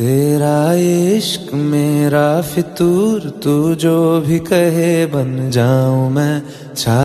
तेरा इश्क मेरा फितूर तू जो भी कहे बन जाऊँ मैं। छा